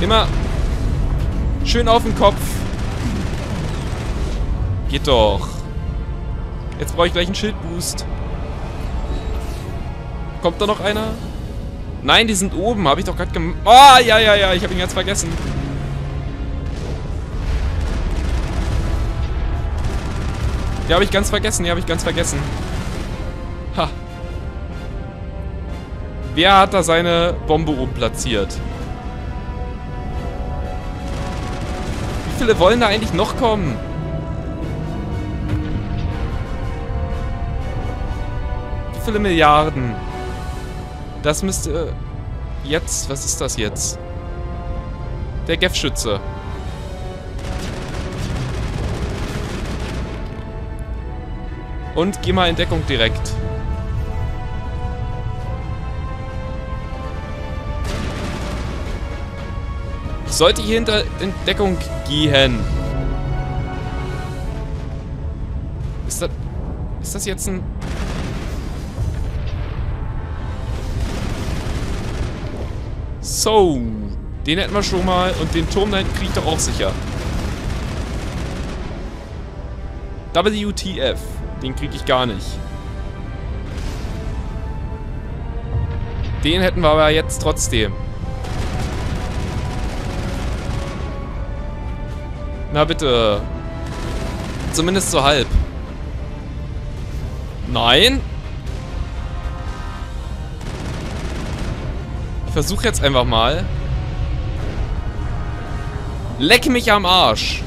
Immer schön auf den Kopf. Geht doch. Jetzt brauche ich gleich einen Schildboost. Kommt da noch einer? Nein, die sind oben. Habe ich doch gerade gemacht. Oh, ja, ja, ja. Ich habe ihn ganz vergessen. Die habe ich ganz vergessen. Die habe ich ganz vergessen. Ha. Wer hat da seine Bombe oben platziert? Viele wollen da eigentlich noch kommen? Wie viele Milliarden? Das müsste... Jetzt, was ist das jetzt? Der Geff-Schütze. Und geh mal in Deckung direkt. Sollte hier hinter in Deckung gehen. Ist das... Ist das jetzt ein... So. Den hätten wir schon mal. Und den Turm da hinten kriege ich doch auch sicher. WTF. Den kriege ich gar nicht. Den hätten wir aber jetzt trotzdem. Na bitte. Zumindest so halb. Nein. Ich versuche jetzt einfach mal. Leck mich am Arsch.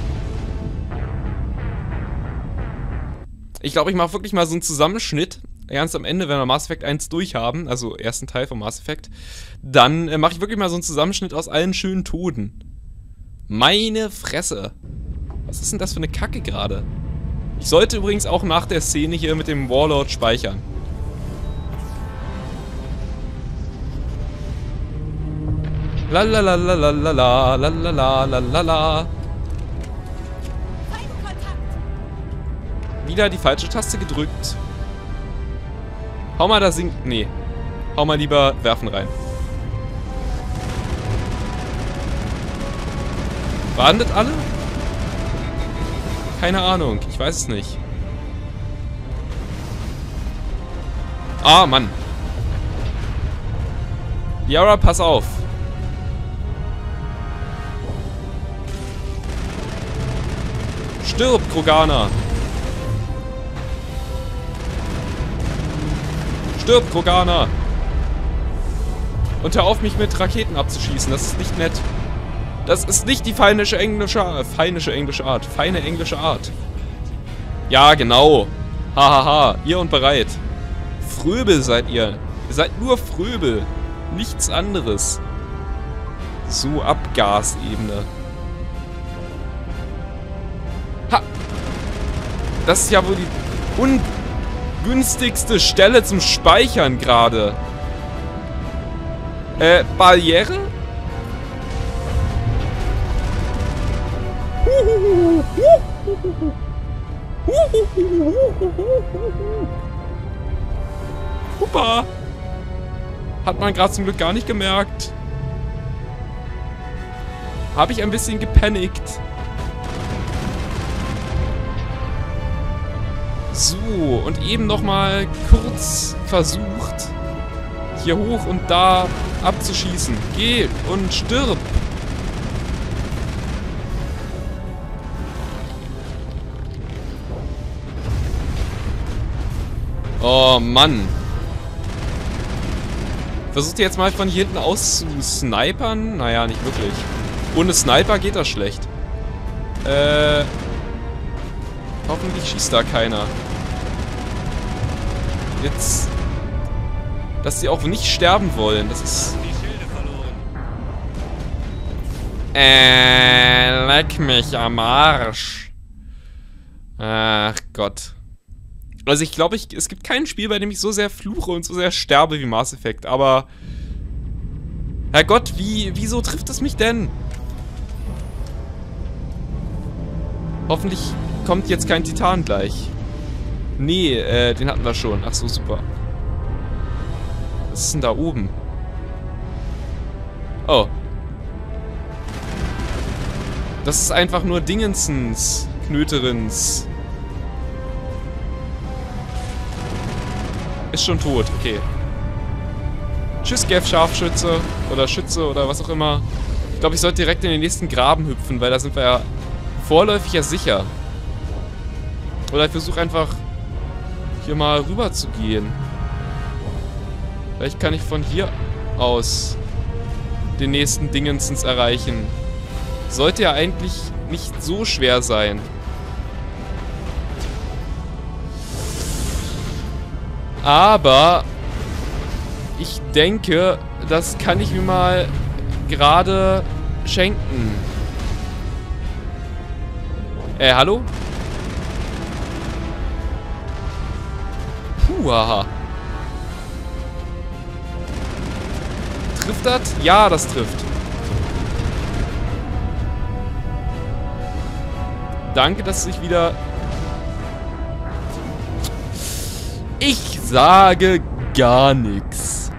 Ich glaube, ich mache wirklich mal so einen Zusammenschnitt. Ganz am Ende, wenn wir Mass Effect 1 durchhaben, also ersten Teil von Mass Effect, dann äh, mache ich wirklich mal so einen Zusammenschnitt aus allen schönen Toten. Meine Fresse. Was ist denn das für eine Kacke gerade? Ich sollte übrigens auch nach der Szene hier mit dem Warlord speichern. La la la la la la la la la la la la Wieder die falsche Taste gedrückt. Hau mal da sinkt. Nee. Hau mal lieber werfen rein. Waren alle? Keine Ahnung. Ich weiß es nicht. Ah, Mann. Yara, pass auf. Stirb, Krogana. Stirb, Krogana. Und hör auf, mich mit Raketen abzuschießen. Das ist nicht nett. Das ist nicht die feinische englische, äh, feinische englische Art. Feine englische Art. Ja, genau. Hahaha. Ha, ha. Ihr und bereit. Fröbel seid ihr. Ihr seid nur Fröbel. Nichts anderes. So Abgasebene. Ha! Das ist ja wohl die ungünstigste Stelle zum Speichern gerade. Äh, Barriere? Super. Hat man gerade zum Glück gar nicht gemerkt. Habe ich ein bisschen gepanikt. So, und eben nochmal kurz versucht, hier hoch und da abzuschießen. Geh und stirb. Oh, Mann. Versucht ihr jetzt mal von hier hinten aus zu snipern? Naja, nicht wirklich. Ohne Sniper geht das schlecht. Äh... Hoffentlich schießt da keiner. Jetzt... Dass sie auch nicht sterben wollen, das ist... Äh, leck mich am Arsch. Ach Gott. Also ich glaube, es gibt kein Spiel, bei dem ich so sehr fluche und so sehr sterbe wie Mass Effect, aber... Herrgott, wie, wieso trifft es mich denn? Hoffentlich kommt jetzt kein Titan gleich. Nee, äh, den hatten wir schon. Ach so, super. Was ist denn da oben? Oh. Das ist einfach nur Dingensens, Knöterins. Ist schon tot, okay. Tschüss, Gev Scharfschütze. Oder Schütze oder was auch immer. Ich glaube, ich sollte direkt in den nächsten Graben hüpfen, weil da sind wir ja vorläufig ja sicher. Oder ich versuche einfach hier mal rüber zu gehen. Vielleicht kann ich von hier aus den nächsten Dingensens erreichen. Sollte ja eigentlich nicht so schwer sein. Aber ich denke, das kann ich mir mal gerade schenken. Äh, hallo? Puh, aha. Trifft das? Ja, das trifft. Danke, dass ich wieder... Ich sage gar nichts.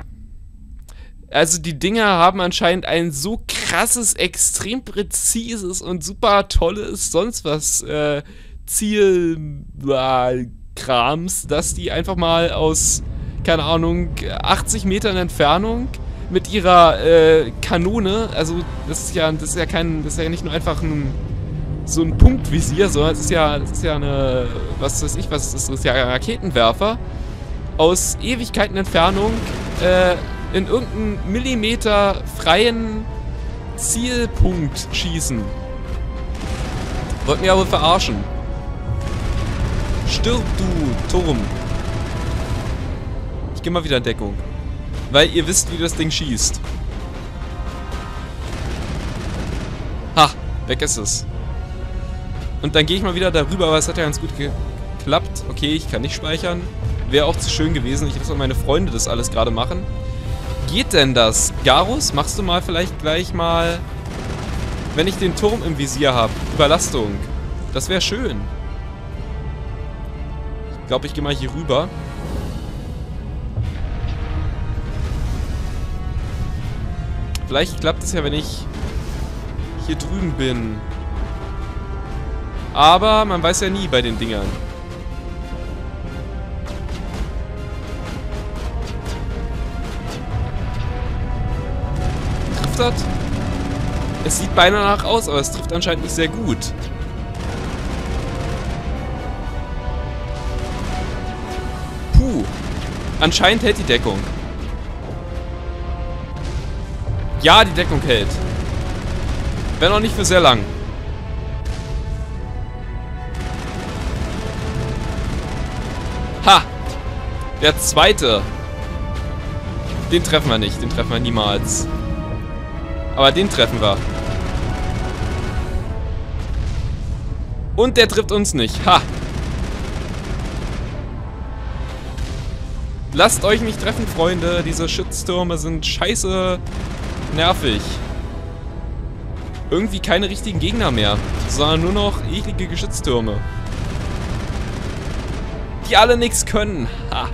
Also die Dinger haben anscheinend ein so krasses, extrem präzises und super tolles sonst was äh, Zielkrams, dass die einfach mal aus, keine Ahnung, 80 Metern Entfernung mit ihrer äh, Kanone, also das ist ja, das ist ja kein, das ist ja nicht nur einfach ein so ein Punktvisier, sondern es ist ja, das ist ja eine, was weiß ich, was ist das, das ist ja ein Raketenwerfer aus Ewigkeiten Entfernung äh, in irgendeinen Millimeter freien Zielpunkt schießen. Wollten wir ja wohl verarschen. Stirb, du Turm. Ich gehe mal wieder in Deckung. Weil ihr wisst, wie das Ding schießt. Ha, weg ist es. Und dann gehe ich mal wieder darüber, aber es hat ja ganz gut geklappt. Okay, ich kann nicht speichern. Wäre auch zu schön gewesen. Ich lasse meine Freunde das alles gerade machen. Geht denn das? Garus, machst du mal vielleicht gleich mal, wenn ich den Turm im Visier habe, Überlastung. Das wäre schön. Ich glaube, ich gehe mal hier rüber. Vielleicht klappt es ja, wenn ich hier drüben bin. Aber man weiß ja nie bei den Dingern. Trifft das? Es sieht beinahe nach aus, aber es trifft anscheinend nicht sehr gut. Puh. Anscheinend hält die Deckung. Ja, die Deckung hält. Wenn auch nicht für sehr lang. Der zweite. Den treffen wir nicht. Den treffen wir niemals. Aber den treffen wir. Und der trifft uns nicht. Ha! Lasst euch nicht treffen, Freunde. Diese Schütztürme sind scheiße nervig. Irgendwie keine richtigen Gegner mehr, sondern nur noch eklige Geschütztürme die alle nichts können. Ha.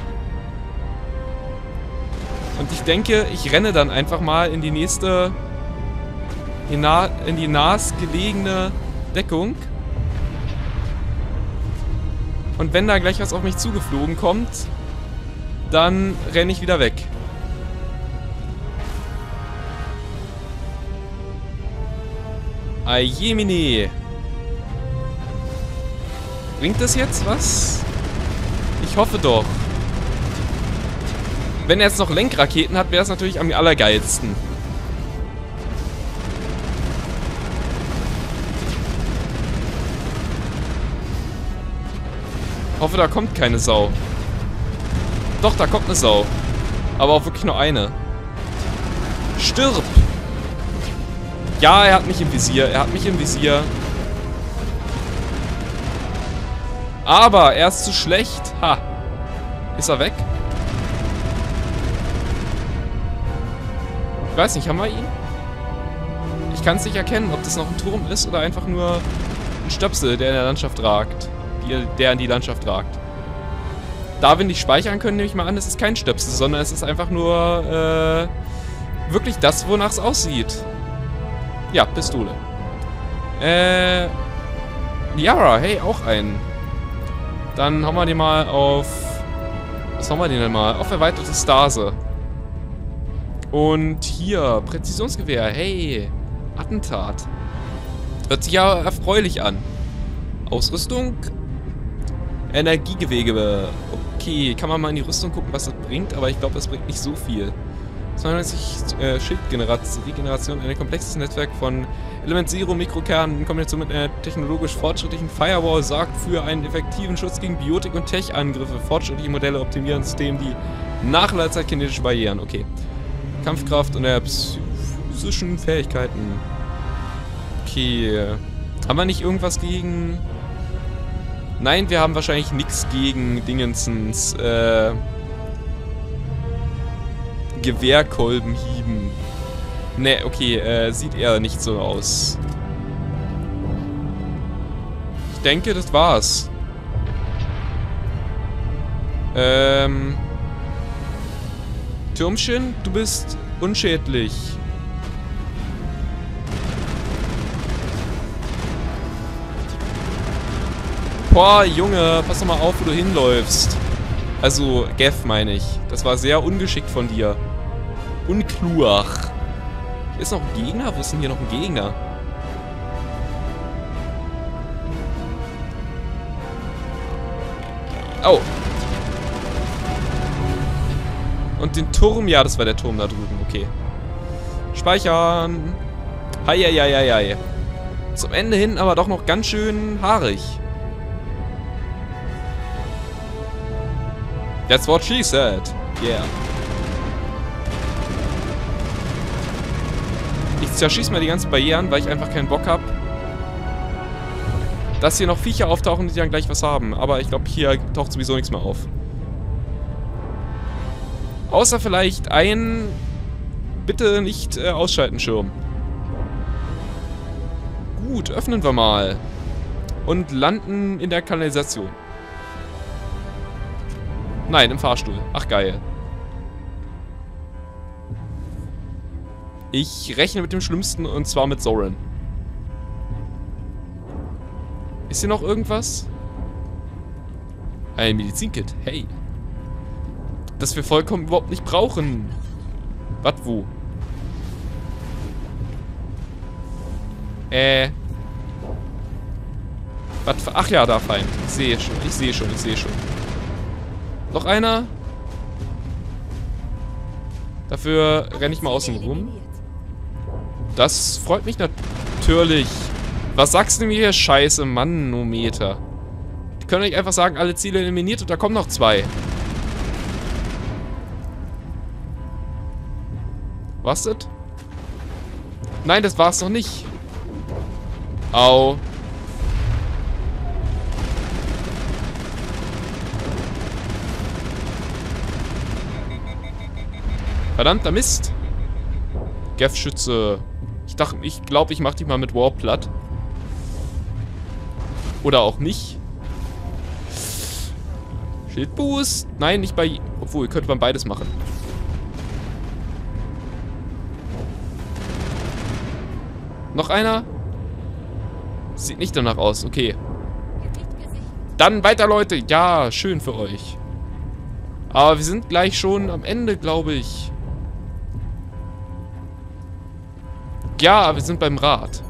Und ich denke, ich renne dann einfach mal in die nächste, in die nahegelegene Deckung. Und wenn da gleich was auf mich zugeflogen kommt, dann renne ich wieder weg. Ayemine. Bringt das jetzt was? Ich hoffe doch. Wenn er jetzt noch Lenkraketen hat, wäre es natürlich am allergeilsten. Hoffe, da kommt keine Sau. Doch, da kommt eine Sau. Aber auch wirklich nur eine. Stirb! Ja, er hat mich im Visier. Er hat mich im Visier. Aber er ist zu schlecht. Ha. Ist er weg? Weiß nicht, haben wir ihn? Ich kann es nicht erkennen, ob das noch ein Turm ist oder einfach nur ein Stöpsel, der in der Landschaft ragt. Die, der in die Landschaft ragt. Da wir nicht speichern können, nehme ich mal an, es ist kein Stöpsel, sondern es ist einfach nur äh, wirklich das, wonach es aussieht. Ja, Pistole. Äh. Yara, hey, auch einen. Dann hauen wir den mal auf... Was haben wir den denn mal? Auf erweiterte Stase. Und hier, Präzisionsgewehr. Hey, Attentat. Hört sich ja erfreulich an. Ausrüstung. Energiegewebe. Okay, kann man mal in die Rüstung gucken, was das bringt, aber ich glaube, das bringt nicht so viel. 92 äh, Schildregeneration, ein komplexes Netzwerk von Element Zero Mikrokernen in Kombination mit einer technologisch fortschrittlichen Firewall sorgt für einen effektiven Schutz gegen Biotik- und Tech-Angriffe. Fortschrittliche Modelle optimieren System die Nachladerzeit kinetische Barrieren. Okay. Kampfkraft und der physischen Fähigkeiten. Okay. Haben wir nicht irgendwas gegen... Nein, wir haben wahrscheinlich nichts gegen Dingensens, äh... Gewehrkolbenhieben. Ne, okay, äh, sieht eher nicht so aus. Ich denke, das war's. Ähm... Türmchen, du bist unschädlich. Boah, Junge, pass doch mal auf, wo du hinläufst. Also, Geff meine ich. Das war sehr ungeschickt von dir. Unkluach. Hier ist noch ein Gegner? Wo ist denn hier noch ein Gegner? Oh. Und den Turm? Ja, das war der Turm da drüben. Okay. Speichern. Heieieiei. Zum Ende hin aber doch noch ganz schön haarig. That's what she said. Yeah. Ich zerschieß mal die ganzen Barrieren, weil ich einfach keinen Bock habe. Dass hier noch Viecher auftauchen, die dann gleich was haben. Aber ich glaube, hier taucht sowieso nichts mehr auf. Außer vielleicht ein... Bitte nicht äh, ausschalten, Schirm. Gut, öffnen wir mal. Und landen in der Kanalisation. Nein, im Fahrstuhl. Ach, geil. Ich rechne mit dem Schlimmsten und zwar mit Zoran. Ist hier noch irgendwas? Ein Medizinkit. Hey. Das wir vollkommen überhaupt nicht brauchen. Was, wo? Äh. Was? Ach ja, da Feind. Ich sehe schon, ich sehe schon, ich sehe schon. Noch einer. Dafür renne ich mal außen rum. Das freut mich natürlich. Was sagst du mir hier? Scheiße, Manometer. Die können euch einfach sagen, alle Ziele eliminiert und da kommen noch zwei. Was das? Nein, das war's noch nicht. Au. Verdammter Mist. Geff-Schütze. Ich dachte, ich glaube, ich mache dich mal mit Warp platt. Oder auch nicht. Schildboost. Nein, nicht bei... Obwohl, könnte man beides machen. Noch einer? Sieht nicht danach aus. Okay. Dann weiter, Leute. Ja, schön für euch. Aber wir sind gleich schon am Ende, glaube ich. Ja, wir sind beim Rad.